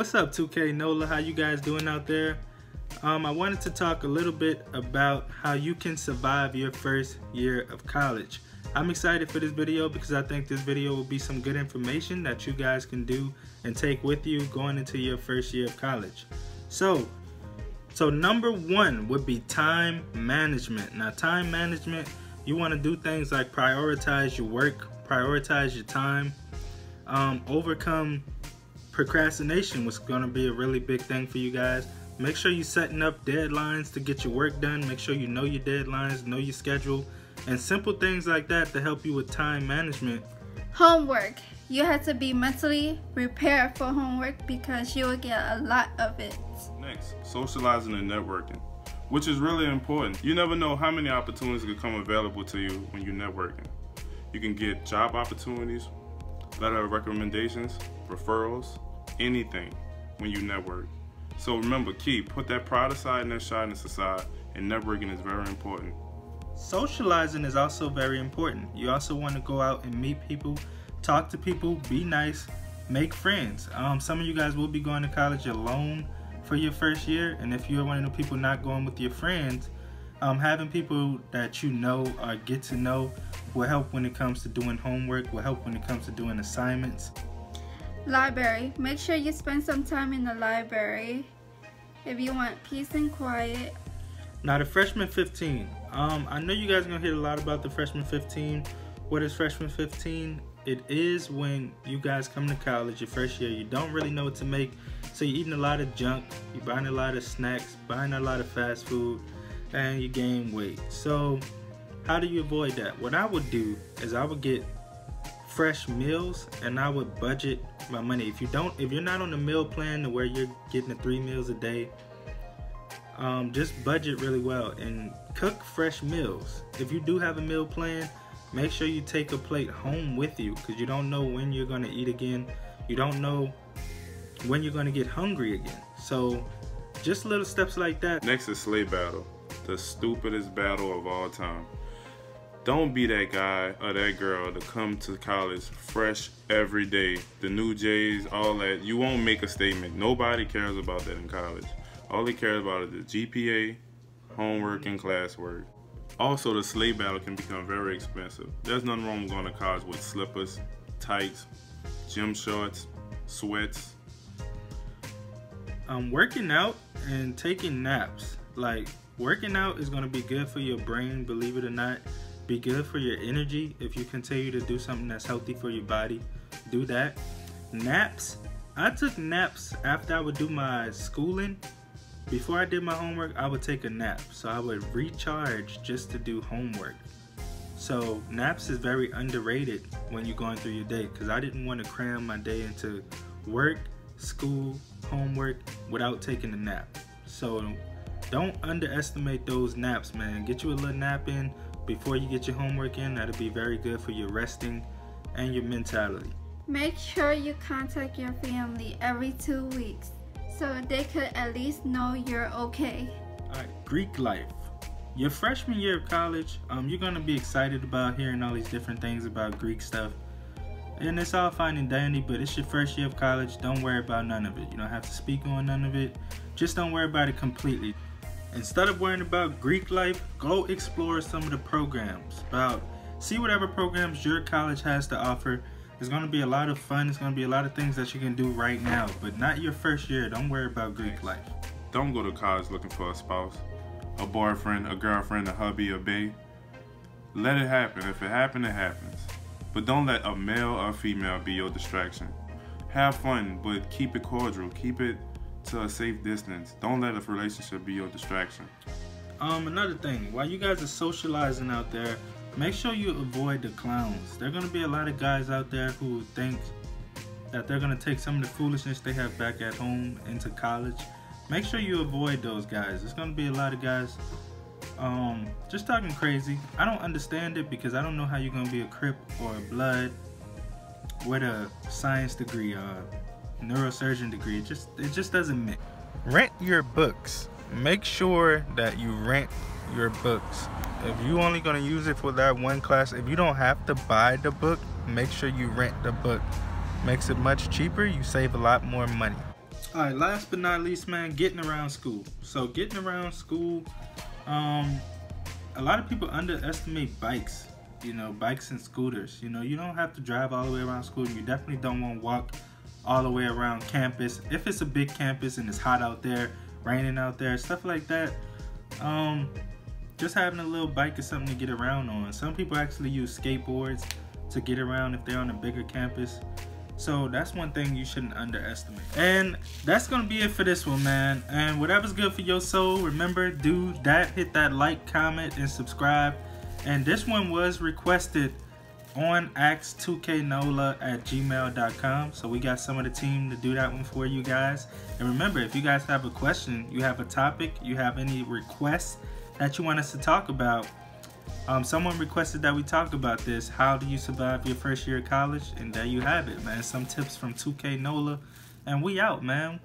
what's up 2K NOLA? How you guys doing out there? Um, I wanted to talk a little bit about how you can survive your first year of college. I'm excited for this video because I think this video will be some good information that you guys can do and take with you going into your first year of college. So, so number one would be time management. Now time management, you want to do things like prioritize your work, prioritize your time, um, overcome procrastination was going to be a really big thing for you guys. Make sure you're setting up deadlines to get your work done. Make sure you know your deadlines, know your schedule, and simple things like that to help you with time management. Homework. You have to be mentally prepared for homework because you will get a lot of it. Next, socializing and networking, which is really important. You never know how many opportunities could come available to you when you're networking. You can get job opportunities, letter of recommendations, referrals, anything when you network. So remember, key, put that pride aside and that shyness aside, and networking is very important. Socializing is also very important. You also want to go out and meet people, talk to people, be nice, make friends. Um, some of you guys will be going to college alone for your first year, and if you're one of the people not going with your friends, um, having people that you know or get to know will help when it comes to doing homework, will help when it comes to doing assignments. Library. Make sure you spend some time in the library if you want peace and quiet. Now the freshman 15. Um, I know you guys are gonna hear a lot about the freshman 15. What is freshman 15? It is when you guys come to college your first year. You don't really know what to make, so you're eating a lot of junk. You're buying a lot of snacks, buying a lot of fast food, and you gain weight. So how do you avoid that? What I would do is I would get fresh meals and I would budget my money. If you don't, if you're not on the meal plan to where you're getting the three meals a day, um, just budget really well and cook fresh meals. If you do have a meal plan, make sure you take a plate home with you because you don't know when you're gonna eat again. You don't know when you're gonna get hungry again. So just little steps like that. Next is slave battle, the stupidest battle of all time. Don't be that guy or that girl to come to college fresh every day. The new J's, all that. You won't make a statement. Nobody cares about that in college. All they care about is the GPA, homework, and classwork. Also, the slave battle can become very expensive. There's nothing wrong with going to college with slippers, tights, gym shorts, sweats. I'm working out and taking naps. Like, working out is going to be good for your brain, believe it or not. Be good for your energy. If you continue to do something that's healthy for your body do that. Naps. I took naps after i would do my schooling. Before i did my homework i would take a nap. So i would recharge just to do homework. So naps is very underrated when you're going through your day because i didn't want to cram my day into work school homework without taking a nap. So don't underestimate those naps man get you a little nap in before you get your homework in. That'll be very good for your resting and your mentality. Make sure you contact your family every two weeks so they could at least know you're okay. Alright, Greek life. Your freshman year of college, um, you're gonna be excited about hearing all these different things about Greek stuff. And it's all fine and dandy, but it's your first year of college. Don't worry about none of it. You don't have to speak on none of it. Just don't worry about it completely. Instead of worrying about Greek life, go explore some of the programs. About see whatever programs your college has to offer. It's going to be a lot of fun. It's going to be a lot of things that you can do right now, but not your first year. Don't worry about Greek life. Don't go to college looking for a spouse, a boyfriend, a girlfriend, a hubby, a babe. Let it happen. If it happens, it happens. But don't let a male or female be your distraction. Have fun, but keep it cordial. Keep it to a safe distance. Don't let a relationship be your distraction. Um, another thing, while you guys are socializing out there, make sure you avoid the clowns. There are gonna be a lot of guys out there who think that they're gonna take some of the foolishness they have back at home into college. Make sure you avoid those guys. There's gonna be a lot of guys um, just talking crazy. I don't understand it because I don't know how you're gonna be a Crip or a Blood with a science degree. Uh, neurosurgeon degree. It just it just doesn't mix. Rent your books. Make sure that you rent your books. If you only gonna use it for that one class, if you don't have to buy the book, make sure you rent the book. Makes it much cheaper. You save a lot more money. All right, last but not least, man, getting around school. So getting around school, um, a lot of people underestimate bikes. You know, bikes and scooters. You know, you don't have to drive all the way around school. You definitely don't want to walk all the way around campus. If it's a big campus and it's hot out there, raining out there, stuff like that. Um, just having a little bike is something to get around on. Some people actually use skateboards to get around if they're on a bigger campus. So that's one thing you shouldn't underestimate. And that's gonna be it for this one, man. And whatever's good for your soul, remember, do that, hit that like, comment, and subscribe. And this one was requested on ax2knola at gmail.com. So we got some of the team to do that one for you guys. And remember, if you guys have a question, you have a topic, you have any requests, that you want us to talk about. Um, someone requested that we talk about this. How do you survive your first year of college? And there you have it, man. Some tips from 2K NOLA. And we out, man.